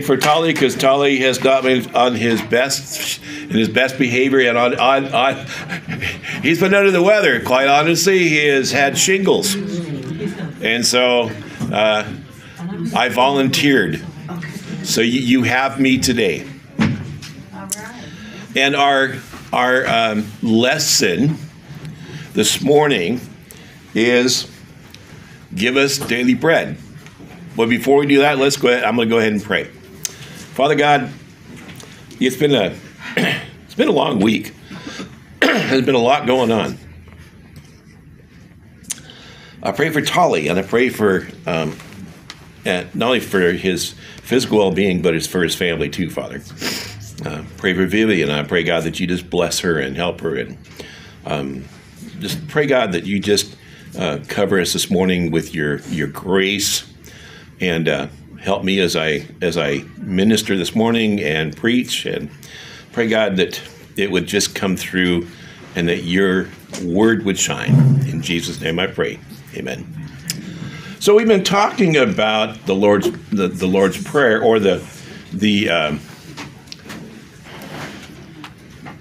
for Tolly because Tolly has not been on his best in his best behavior and on, on, on he's been under the weather quite honestly he has had shingles. And so uh, I volunteered. So you, you have me today. And our our um, lesson this morning is give us daily bread. But before we do that let's go ahead I'm going to go ahead and pray Father God, it's been a it's been a long week. There's been a lot going on. I pray for Tolly, and I pray for um, not only for his physical well-being, but it's for his family too, Father. Uh, pray for Vivian. I pray God that you just bless her and help her, and um, just pray God that you just uh, cover us this morning with your your grace and. Uh, help me as I as I minister this morning and preach and pray God that it would just come through and that your word would shine. In Jesus' name I pray. Amen. So we've been talking about the Lord's the, the Lord's Prayer or the the um,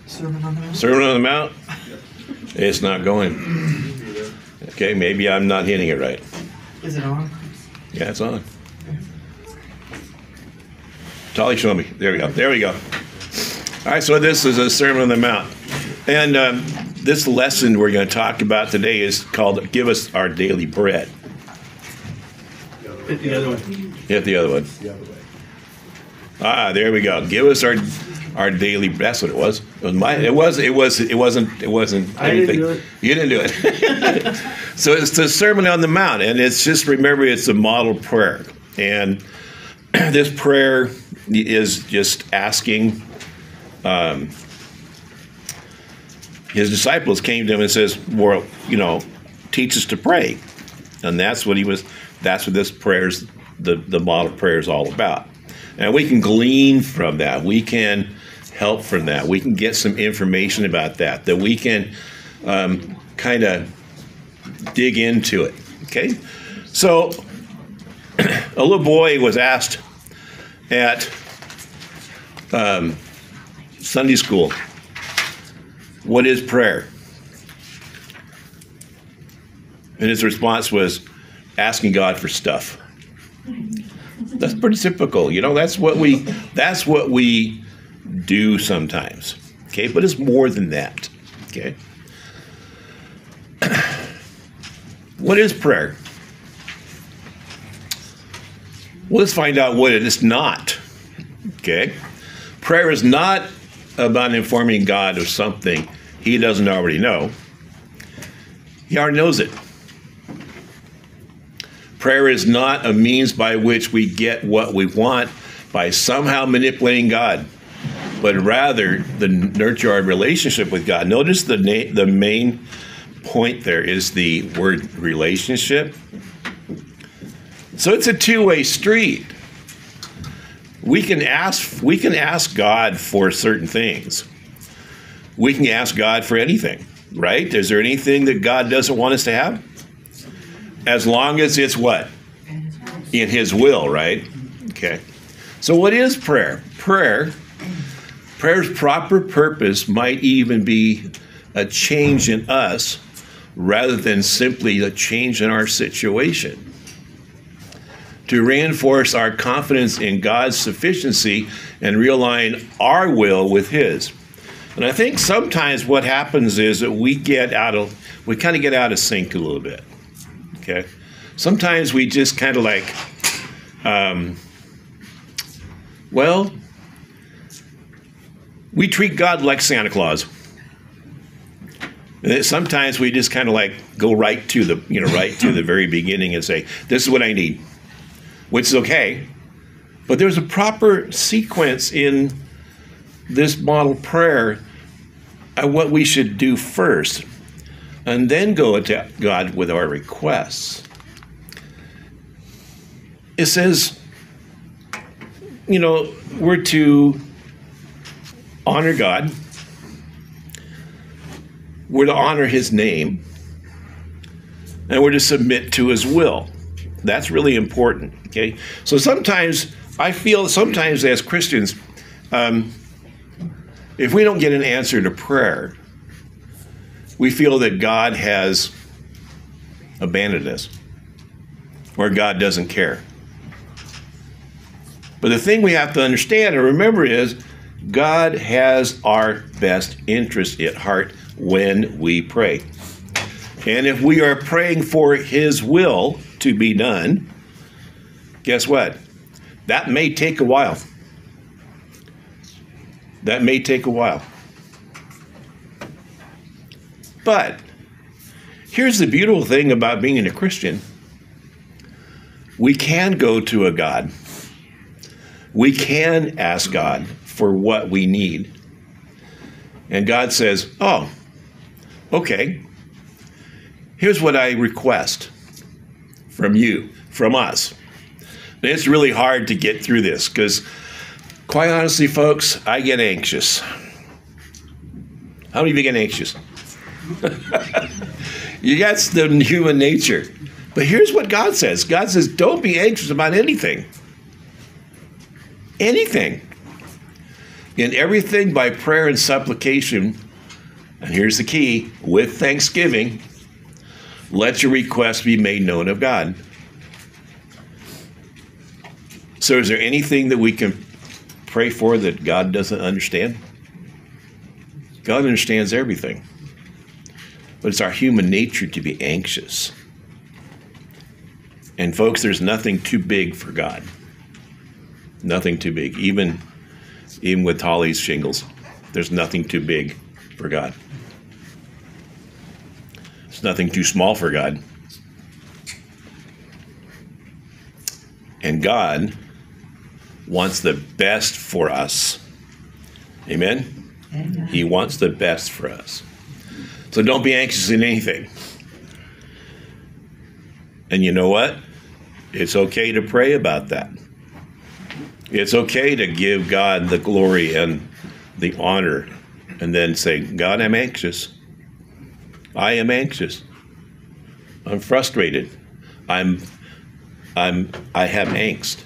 Sermon on the Mount. Sermon on the Mount. It's not going. Okay, maybe I'm not hitting it right. Is it on? Yeah, it's on. Tolly, show me. There we go. There we go. All right, so this is a Sermon on the Mount. And um, this lesson we're going to talk about today is called Give Us Our Daily Bread. Hit the other one. Hit the other one. Ah, there we go. Give us our our daily. That's what it was. It was my. It was. It was. It wasn't. It wasn't I didn't do it. You didn't do it. so it's the Sermon on the Mount, and it's just remember it's a model prayer, and this prayer is just asking. Um, his disciples came to him and says, "Well, you know, teach us to pray," and that's what he was. That's what this prayer's the the model prayer is all about. And we can glean from that. We can help from that. We can get some information about that. That we can um, kind of dig into it. Okay, so a little boy was asked at um, Sunday school, what is prayer? And his response was asking God for stuff. That's pretty typical. You know, that's what we that's what we do sometimes. Okay, but it's more than that. Okay. what is prayer? Well, let's find out what it is not. Okay? Prayer is not about informing God of something he doesn't already know, he already knows it. Prayer is not a means by which we get what we want by somehow manipulating God, but rather the nurture our relationship with God. Notice the na- the main point there is the word relationship. So it's a two-way street. We can ask we can ask God for certain things. We can ask God for anything, right? Is there anything that God doesn't want us to have? As long as it's what? In his will, right? Okay. So what is prayer? Prayer prayer's proper purpose might even be a change in us rather than simply a change in our situation to reinforce our confidence in God's sufficiency and realign our will with His. And I think sometimes what happens is that we get out of, we kind of get out of sync a little bit. Okay? Sometimes we just kind of like, um, well, we treat God like Santa Claus. And sometimes we just kind of like go right to the, you know, right to the very beginning and say, this is what I need which is okay. But there's a proper sequence in this model prayer of what we should do first, and then go to God with our requests. It says, you know, we're to honor God, we're to honor His name, and we're to submit to His will. That's really important. Okay. So sometimes I feel sometimes as Christians, um, if we don't get an answer to prayer, we feel that God has abandoned us or God doesn't care. But the thing we have to understand and remember is God has our best interest at heart when we pray. And if we are praying for His will to be done, guess what? That may take a while. That may take a while. But here's the beautiful thing about being a Christian we can go to a God. We can ask God for what we need. And God says, Oh, okay, here's what I request from you, from us. It's really hard to get through this because, quite honestly, folks, I get anxious. How many of you get anxious? you got the human nature. But here's what God says God says, don't be anxious about anything. Anything. In everything by prayer and supplication, and here's the key with thanksgiving, let your requests be made known of God. So, is there anything that we can pray for that God doesn't understand? God understands everything. But it's our human nature to be anxious. And, folks, there's nothing too big for God. Nothing too big. Even, even with Tolly's shingles, there's nothing too big for God. There's nothing too small for God. And God wants the best for us. Amen? Amen? He wants the best for us. So don't be anxious in anything. And you know what? It's okay to pray about that. It's okay to give God the glory and the honor and then say, God, I'm anxious. I am anxious. I'm frustrated. I'm I'm I have angst.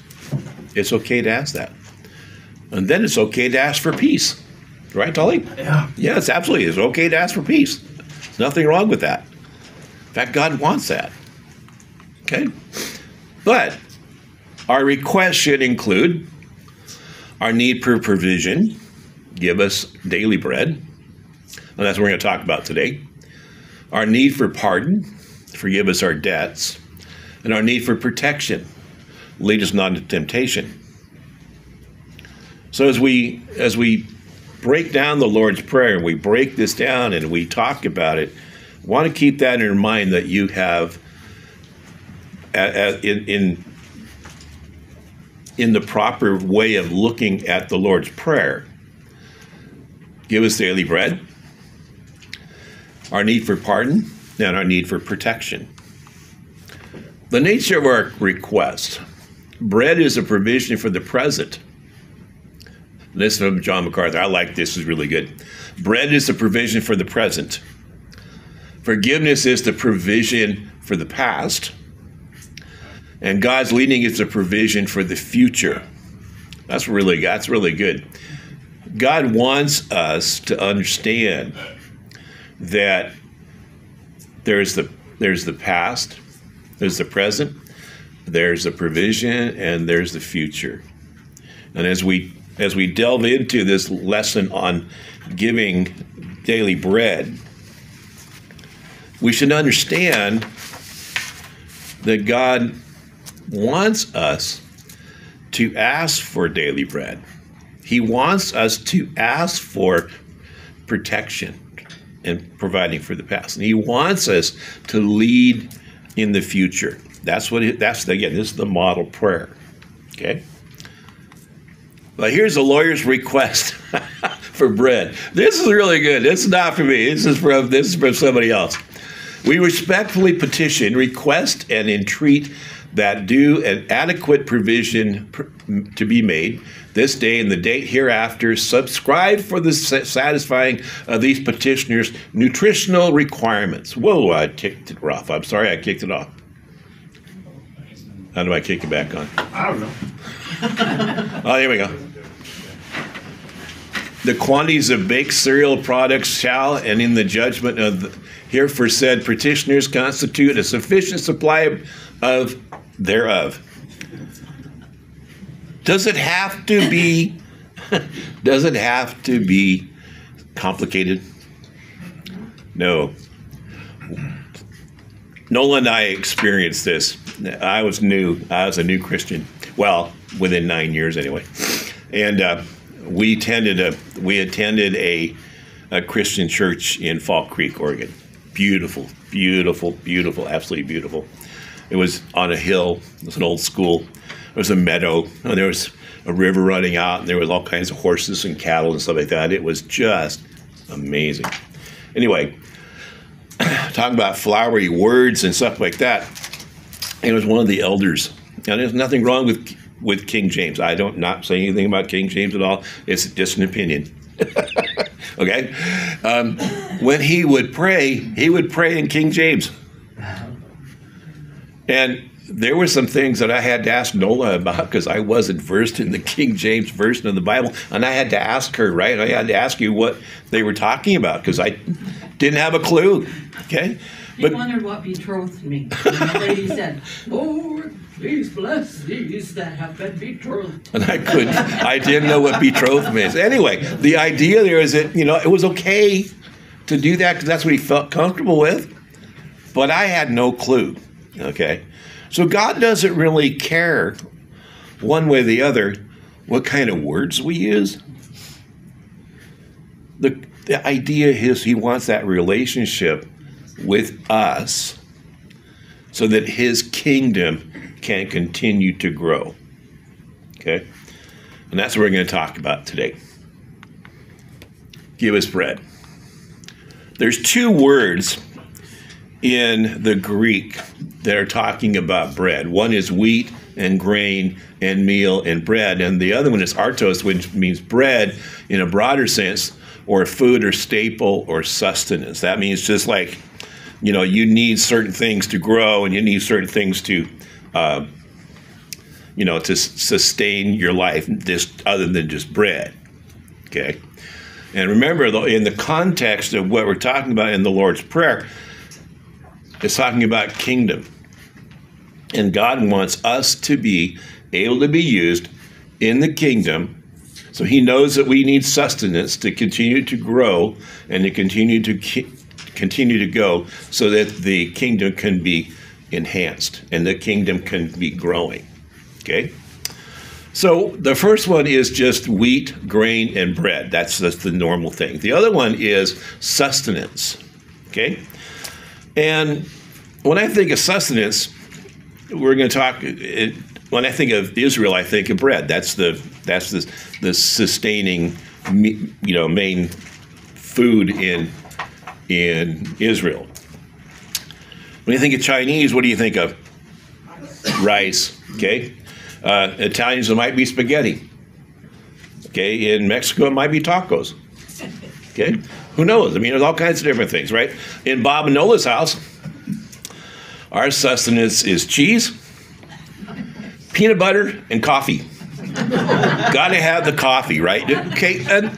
It's okay to ask that. And then it's okay to ask for peace. Right, Tully? Yeah. Yes, absolutely. It's okay to ask for peace. There's nothing wrong with that. In fact, God wants that. Okay? But our request should include our need for provision, give us daily bread, and that's what we're going to talk about today. Our need for pardon, forgive us our debts, and our need for protection, lead us not into temptation. So as we as we break down the Lord's Prayer and we break this down and we talk about it, want to keep that in mind that you have in in in the proper way of looking at the Lord's Prayer. Give us daily bread, our need for pardon, and our need for protection. The nature of our request bread is a provision for the present. This is from John MacArthur. I like this, is really good. Bread is a provision for the present. Forgiveness is the provision for the past. And God's leading is a provision for the future. That's really that's really good. God wants us to understand that there's the there's the past, there's the present, there's the provision, and there's the future. And as we as we delve into this lesson on giving daily bread, we should understand that God wants us to ask for daily bread. He wants us to ask for protection and providing for the past. And he wants us to lead in the future. That's what it, that's again, this is the model prayer. Okay? But here's a lawyer's request for bread. This is really good. This is not for me. This is from this is from somebody else. We respectfully petition, request, and entreat that due an adequate provision pr- to be made this day and the date hereafter, subscribe for the satisfying of these petitioners' nutritional requirements. Whoa, I kicked it off. I'm sorry, I kicked it off. How do I kick it back on? I don't know. Oh, here we go. The quantities of baked cereal products shall, and in the judgment of the herefore said petitioners, constitute a sufficient supply of thereof. Does it have to be? does it have to be complicated? No. Nola and I experienced this. I was new. I was a new Christian. Well, within nine years anyway, and uh, we attended a we attended a, a Christian church in Fall Creek, Oregon. Beautiful, beautiful, beautiful, absolutely beautiful. It was on a hill. It was an old school. There was a meadow. And there was a river running out, and there was all kinds of horses and cattle and stuff like that. It was just amazing. Anyway, talking about flowery words and stuff like that. It was one of the elders. And there's nothing wrong with with King James. I don't not say anything about King James at all. It's just an opinion. okay, um, when he would pray, he would pray in King James, and there were some things that I had to ask Nola about because I wasn't versed in the King James version of the Bible, and I had to ask her. Right, I had to ask you what they were talking about because I didn't have a clue. Okay, He wondered what betrothed meant. And the lady said, Lord, please bless these that have been betrothed. and I couldn't. I didn't know what betrothed means. Anyway, the idea there is that you know it was okay to do that because that's what he felt comfortable with, but I had no clue. Okay, so God doesn't really care one way or the other what kind of words we use. The the idea is He wants that relationship with us so that His kingdom can continue to grow. Okay? And that's what we're going to talk about today. Give us bread. There's two words in the Greek that are talking about bread. One is wheat and grain and meal and bread, and the other one is artos, which means bread in a broader sense, or food or staple or sustenance. That means just like, you know, you need certain things to grow and you need certain things to uh, you know, to sustain your life, just other than just bread. Okay, and remember, though, in the context of what we're talking about in the Lord's Prayer, it's talking about kingdom, and God wants us to be able to be used in the kingdom. So He knows that we need sustenance to continue to grow and to continue to continue to go, so that the kingdom can be enhanced and the kingdom can be growing. Okay? So the first one is just wheat, grain, and bread. That's just the normal thing. The other one is sustenance. Okay? And when I think of sustenance, we're going to talk. It, when I think of Israel, I think of bread. That's the that's the the sustaining, you know, main food in in Israel. When you think of Chinese, what do you think of? Rice. Okay. Uh, Italians, it might be spaghetti. Okay. In Mexico, it might be tacos. Okay. Who knows? I mean, there's all kinds of different things, right? In Bob and Nola's house, our sustenance is cheese, peanut butter, and coffee. Got to have the coffee, right? Okay. And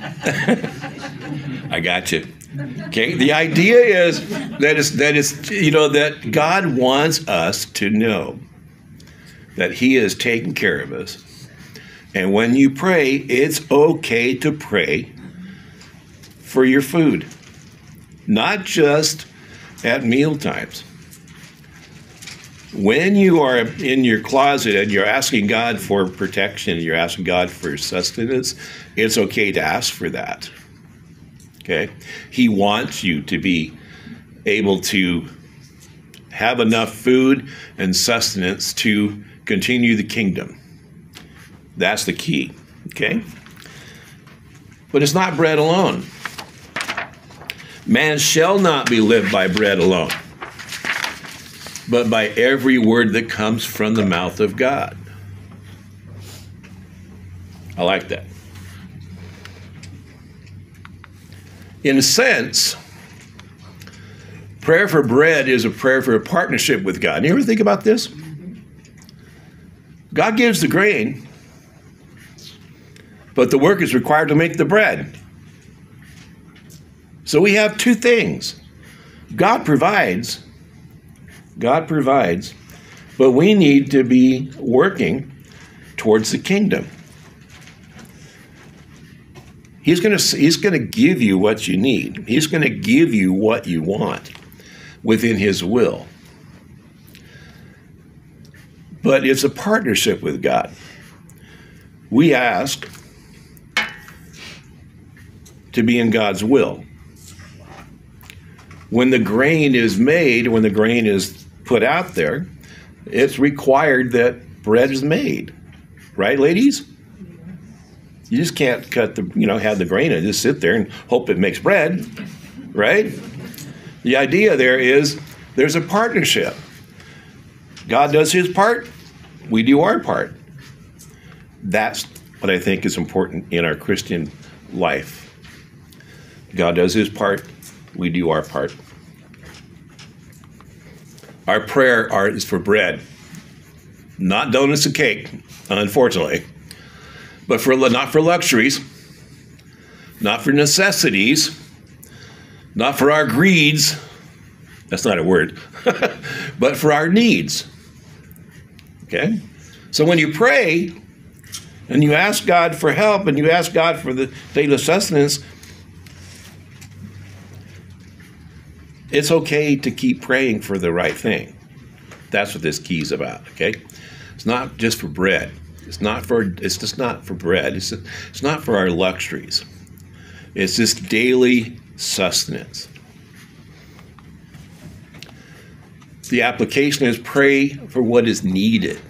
I got you. Okay, the idea is that is that is you know that God wants us to know that He is taking care of us, and when you pray, it's okay to pray for your food, not just at meal times. When you are in your closet and you're asking God for protection, you're asking God for sustenance, it's okay to ask for that. Okay? He wants you to be able to have enough food and sustenance to continue the kingdom. That's the key. Okay? But it's not bread alone. Man shall not be lived by bread alone, but by every word that comes from the mouth of God. I like that. In a sense, prayer for bread is a prayer for a partnership with God. You ever think about this? God gives the grain, but the work is required to make the bread. So we have two things God provides, God provides, but we need to be working towards the kingdom. He's going to he's going to give you what you need. He's going to give you what you want within his will. But it's a partnership with God. We ask to be in God's will. When the grain is made, when the grain is put out there, it's required that bread is made. Right, ladies? You just can't cut the, you know, have the grain and just sit there and hope it makes bread, right? The idea there is there's a partnership. God does his part, we do our part. That's what I think is important in our Christian life. God does his part, we do our part. Our prayer are, is for bread, not donuts and cake, unfortunately but for not for luxuries, not for necessities, not for our greeds. That's not a word, but for our needs. Okay? So when you pray and you ask God for help and you ask God for the daily sustenance, it's okay to keep praying for the right thing. That's what this key is about, okay? It's not just for bread. It's not for it's just not for bread. It's it's not for our luxuries. It's just daily sustenance. The application is pray for what is needed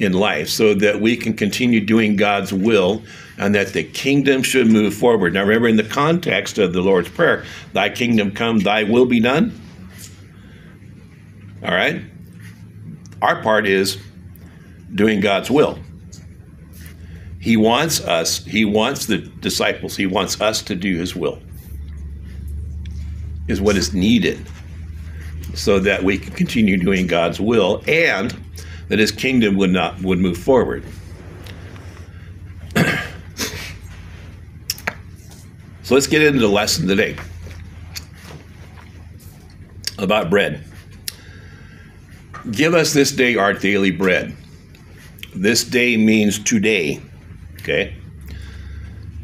in life so that we can continue doing God's will and that the kingdom should move forward. Now, remember, in the context of the Lord's Prayer, Thy kingdom come, Thy will be done. All right? Our part is doing God's will. He wants us, He wants the disciples, He wants us to do His will, is what is needed so that we can continue doing God's will and that His kingdom would not would move forward. so let's get into the lesson today about bread. Give us this day our daily bread this day means today. Okay.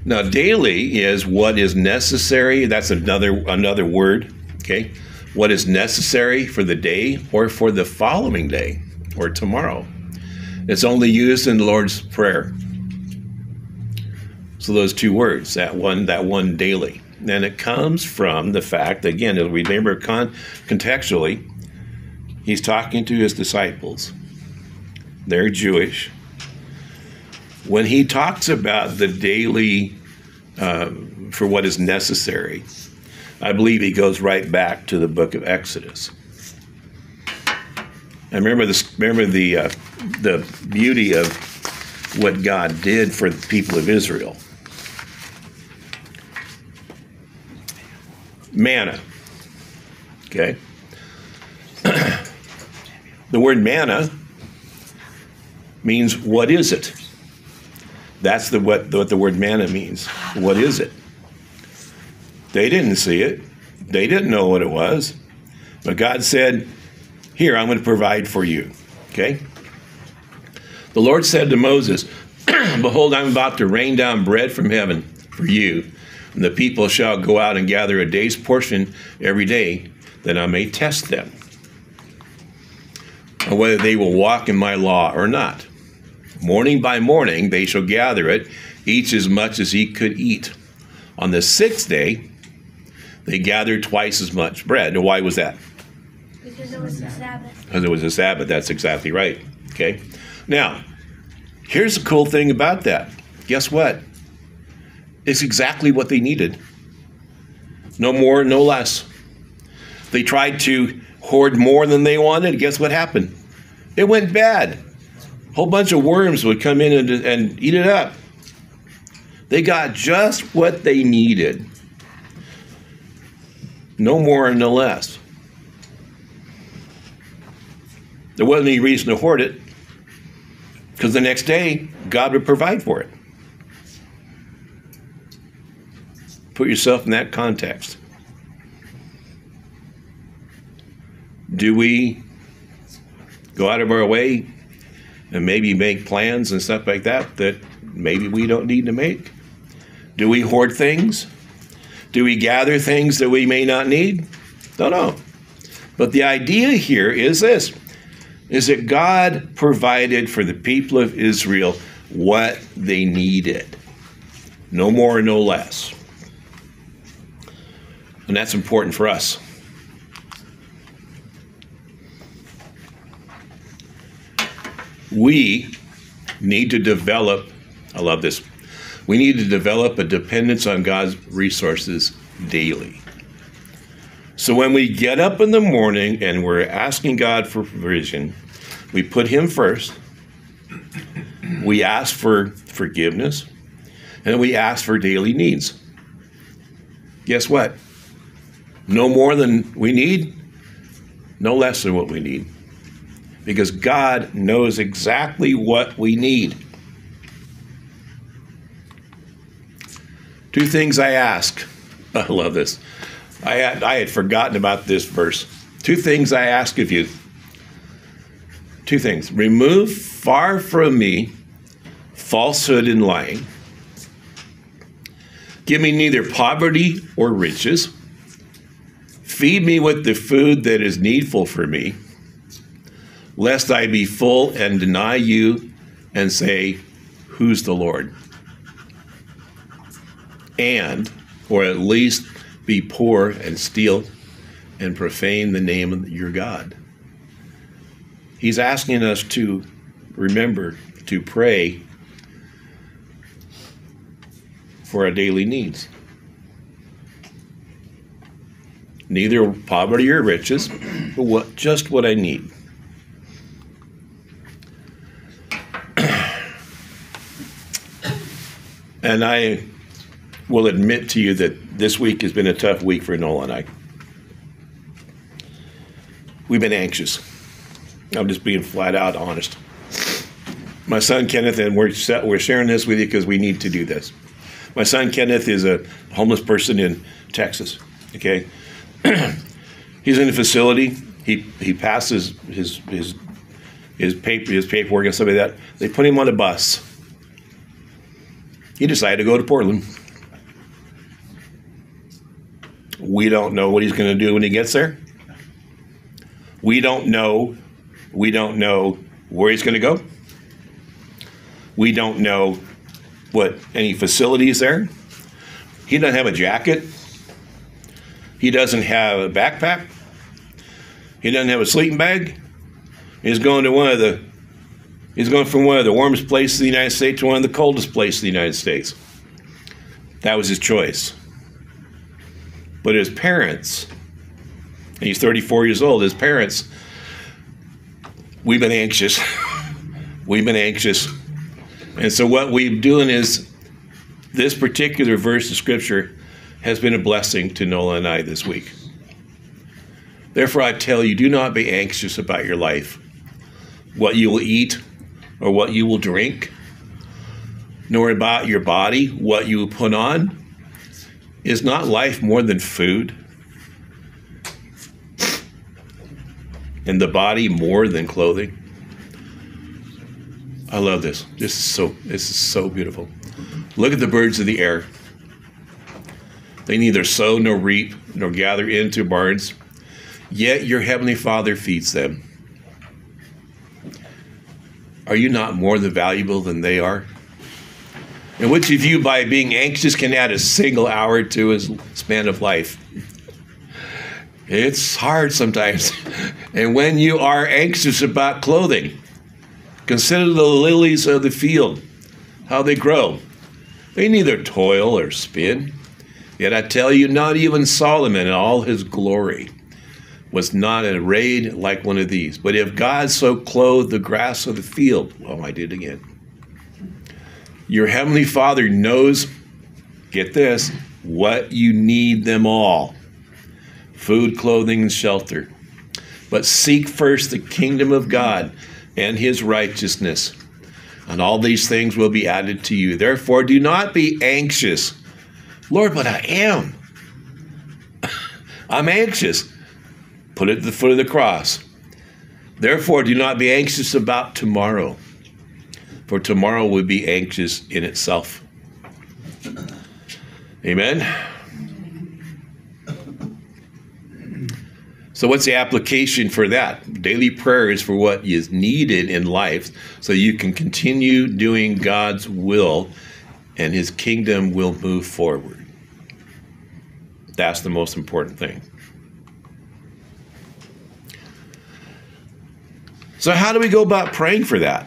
Now, daily is what is necessary. That's another another word. Okay. What is necessary for the day or for the following day or tomorrow. It's only used in the Lord's Prayer. So those two words, that one, that one daily. And it comes from the fact, again, as we remember con- contextually, he's talking to his disciples. They're Jewish. When he talks about the daily uh, for what is necessary, I believe he goes right back to the book of Exodus. I remember this. Remember the uh, the beauty of what God did for the people of Israel. Manna. Okay. the word manna means what is it? That's the what, what the word manna means. What is it? They didn't see it. They didn't know what it was. But God said, Here, I'm going to provide for you. Okay? The Lord said to Moses, Behold, I'm about to rain down bread from heaven for you, and the people shall go out and gather a day's portion every day, that I may test them, whether they will walk in my law or not. Morning by morning they shall gather it, each as much as he could eat. On the sixth day, they gathered twice as much bread. Now, why was that? Because it was a Sabbath. Because it was a Sabbath. That's exactly right. Okay. Now, here's the cool thing about that. Guess what? It's exactly what they needed. No more, no less. They tried to hoard more than they wanted. Guess what happened? It went bad whole bunch of worms would come in and, and eat it up. They got just what they needed. No more and no less. There wasn't any reason to hoard it. Because the next day, God would provide for it. Put yourself in that context. Do we go out of our way and maybe make plans and stuff like that that maybe we don't need to make? Do we hoard things? Do we gather things that we may not need? Don't know. But the idea here is this is that God provided for the people of Israel what they needed. No more, no less. And that's important for us. We need to develop, I love this, we need to develop a dependence on God's resources daily. So when we get up in the morning and we're asking God for provision, we put Him first. We ask for forgiveness, and we ask for daily needs. Guess what? No more than we need, no less than what we need. Because God knows exactly what we need. Two things I ask. I love this. I had, I had forgotten about this verse. Two things I ask of you. Two things. Remove far from me falsehood and lying. Give me neither poverty or riches. Feed me with the food that is needful for me, lest I be full and deny you and say, Who's the Lord? And, or at least be poor and steal and profane the name of your God. He's asking us to remember to pray for our daily needs. Neither poverty or riches, but what, just what I need. And I will admit to you that this week has been a tough week for Nola and I. We've been anxious. I'm just being flat out honest. My son Kenneth, and we're we're sharing this with you because we need to do this. My son Kenneth is a homeless person in Texas. Okay, he's in a facility. He he passes his his his paper his paperwork and stuff like that. They put him on a bus. He decided to go to Portland. We don't know what he's going to do when he gets there. We don't know. We don't know where he's going to go. We don't know what any facilities there. He doesn't have a jacket. He doesn't have a backpack. He doesn't have a sleeping bag. He's going to one of the he's going from one of the warmest places in the United States to one of the coldest places in the United States. That was his choice. But his parents, and he's 34 years old, his parents, we've been anxious. we've been anxious. And so what we're doing is this particular verse of scripture has been a blessing to Nola and I this week. Therefore, I tell you, do not be anxious about your life, what you will eat or what you will drink, nor about your body, what you will put on. Is not life more than food? And the body more than clothing? I love this. This is so this is so beautiful. Look at the birds of the air. They neither sow nor reap nor gather into barns, yet your heavenly Father feeds them. Are you not more than valuable than they are? And which of you, by being anxious, can add a single hour to his span of life? It's hard sometimes. And when you are anxious about clothing, consider the lilies of the field, how they grow. They neither toil or spin. Yet I tell you, not even Solomon in all his glory was not arrayed like one of these. But if God so clothed the grass of the field, oh, I did again. Your heavenly Father knows, get this, what you need them all food, clothing, and shelter. But seek first the kingdom of God and his righteousness, and all these things will be added to you. Therefore, do not be anxious. Lord, but I am. I'm anxious. Put it at the foot of the cross. Therefore, do not be anxious about tomorrow, for tomorrow will be anxious in itself. Amen. So, what's the application for that? Daily prayer is for what is needed in life so you can continue doing God's will and His kingdom will move forward. That's the most important thing. So, how do we go about praying for that?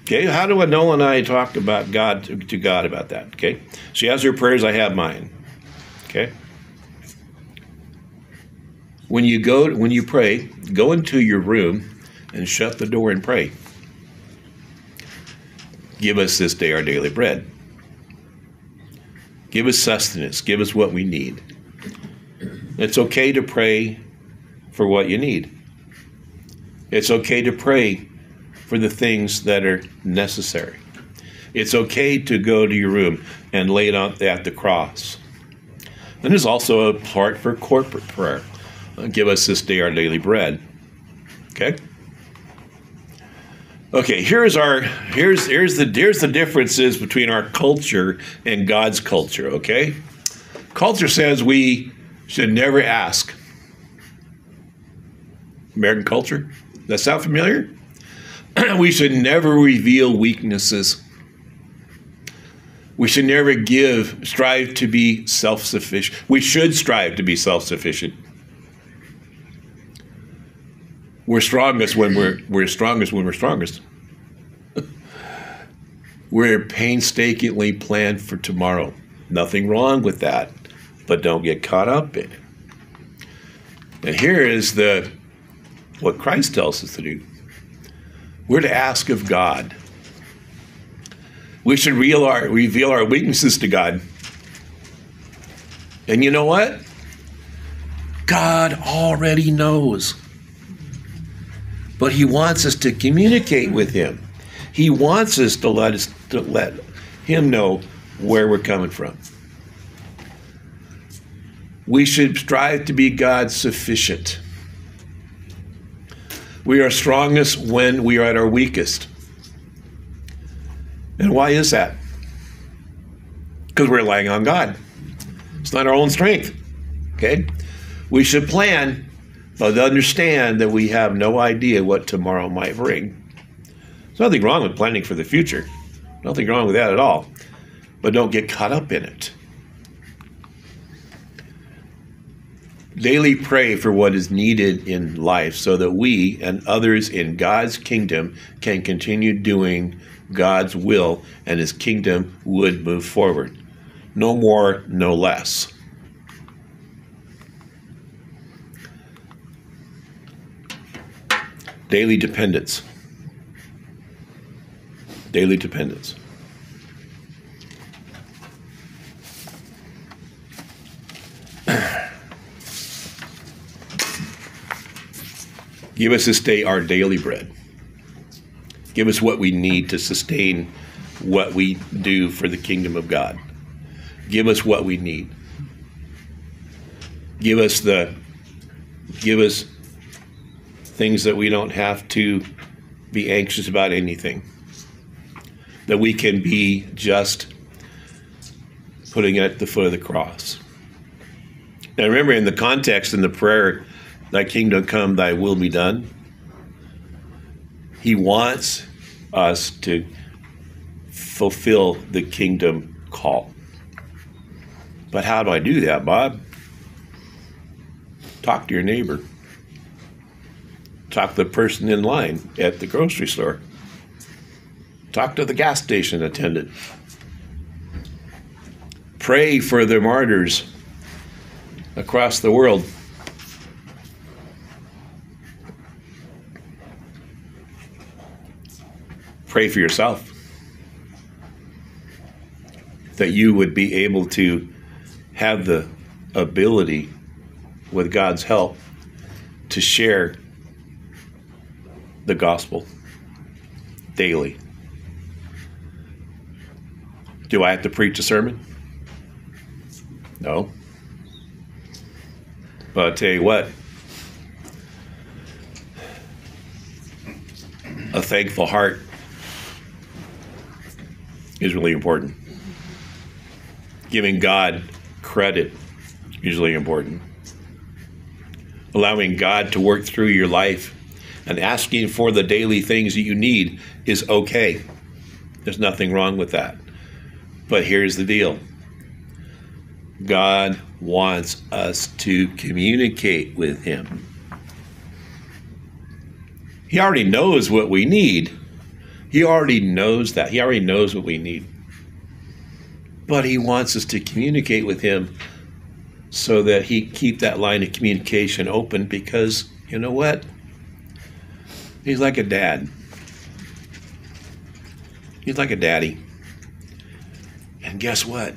Okay, how do Nola and I talk about God to, to God about that? Okay, she has her prayers, I have mine. Okay. When you go, when you pray, go into your room and shut the door and pray. Give us this day our daily bread. Give us sustenance. Give us what we need. It's okay to pray for what you need. It's okay to pray for the things that are necessary. It's okay to go to your room and lay it out at the cross. Then there's also a part for corporate prayer. Uh, Give us this day our daily bread. Okay. Okay. Here's our here's here's the here's the differences between our culture and God's culture. Okay. Culture says we should never ask. American culture. That sound familiar? we should never reveal weaknesses. We should never give, strive to be self sufficient. We should strive to be self sufficient. We're strongest when we're, we're strongest when we're strongest. we're painstakingly planned for tomorrow. Nothing wrong with that, but don't get caught up in it. And here is the what Christ tells us to do. We're to ask of God. We should reveal our, reveal our weaknesses to God. And you know what? God already knows. But he wants us to communicate with him. He wants us to let us to let him know where we're coming from. We should strive to be God sufficient. We are strongest when we are at our weakest. And why is that? Because we're relying on God. It's not our own strength. Okay? We should plan, but understand that we have no idea what tomorrow might bring. There's nothing wrong with planning for the future. Nothing wrong with that at all. But don't get caught up in it. Daily pray for what is needed in life so that we and others in God's kingdom can continue doing God's will and his kingdom would move forward. No more, no less. Daily dependence. Daily dependence. Give us this day our daily bread. Give us what we need to sustain what we do for the kingdom of God. Give us what we need. Give us the give us things that we don't have to be anxious about anything. That we can be just putting it at the foot of the cross. Now remember in the context in the prayer Thy kingdom come, thy will be done. He wants us to fulfill the kingdom call. But how do I do that, Bob? Talk to your neighbor. Talk to the person in line at the grocery store. Talk to the gas station attendant. Pray for the martyrs across the world. Pray for yourself that you would be able to have the ability with God's help to share the gospel daily Do I have to preach a sermon? No. But I'll tell you what, a thankful heart is really important. Giving God credit is really important. Allowing God to work through your life and asking for the daily things that you need is okay. There's nothing wrong with that. But here's the deal God wants us to communicate with Him. He already knows what we need. He already knows that. He already knows what we need. But He wants us to communicate with Him so that He keep that line of communication open because you know what? He's like a dad. He's like a daddy. And guess what?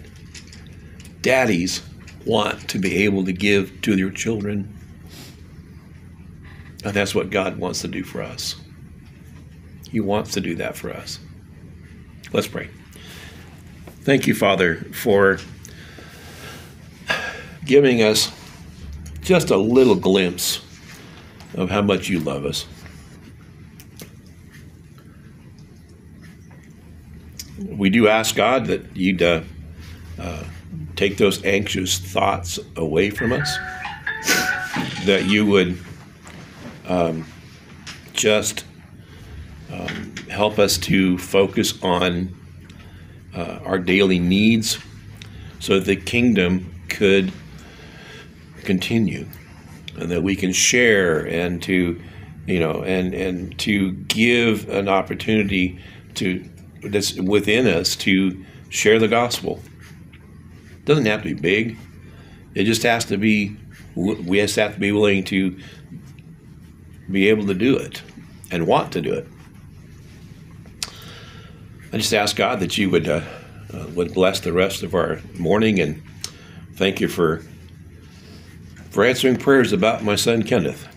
Daddies want to be able to give to their children. And that's what God wants to do for us. He wants to do that for us. Let's pray. Thank you, Father, for giving us just a little glimpse of how much you love us. We do ask God that you'd uh, uh, take those anxious thoughts away from us, that you would um, just um, help us to focus on uh, our daily needs so that the kingdom could continue and that we can share and to you know and and to give an opportunity to that's within us to share the gospel. It doesn't have to be big. It just has to be we just have to be willing to be able to do it and want to do it i just ask god that you would uh, uh, would bless the rest of our morning and thank you for for answering prayers about my son Kenneth.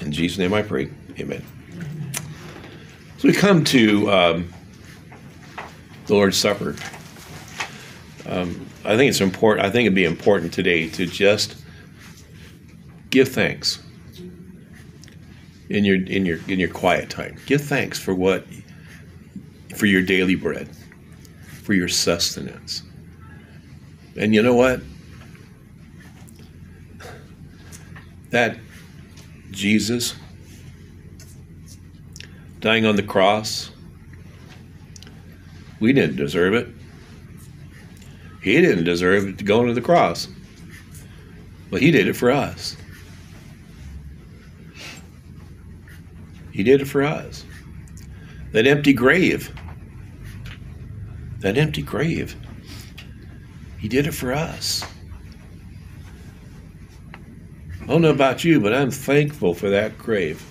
In Jesus' name I pray. Amen. So we come to um, the Lord's Supper. Um, I think it's important. I think it'd be important today to just give thanks in your in your in your quiet time. Give thanks for what for your daily bread, for your sustenance. And you know what? that Jesus dying on the cross, we didn't deserve it. He didn't deserve it to go to the cross. But he did it for us. He did it for us. That empty grave, that empty grave, he did it for us. I don't know about you, but I'm thankful for that grave.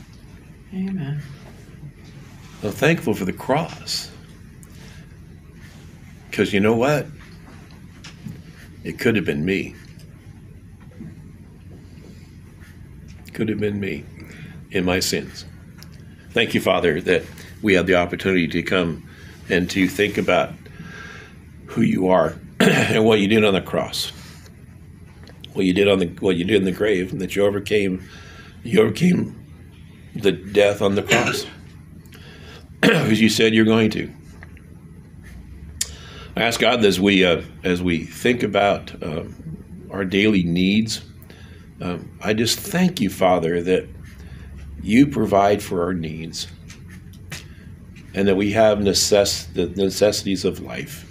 Amen. I'm thankful for the cross. Because you know what? It could have been me. Could have been me in my sins. Thank you, Father, that we have the opportunity to come and to think about who you are and what you did on the cross what you did on the what you did in the grave, and that you overcame you overcame the death on the cross because you said you're going to. I ask God as we uh, as we think about um, our daily needs. Um, I just thank you, Father, that you provide for our needs, and that we have necess- the necessities of life.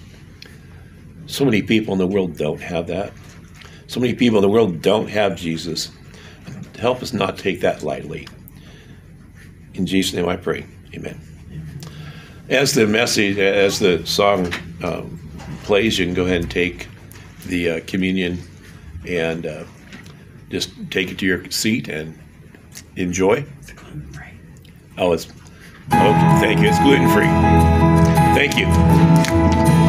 So many people in the world don't have that. So many people in the world don't have Jesus. Help us not take that lightly. In Jesus' name I pray. Amen. As the message, as the song um, plays, you can go ahead and take the uh, communion and uh, just take it to your seat and enjoy. Oh, it's okay. Thank you. It's gluten free. Thank you.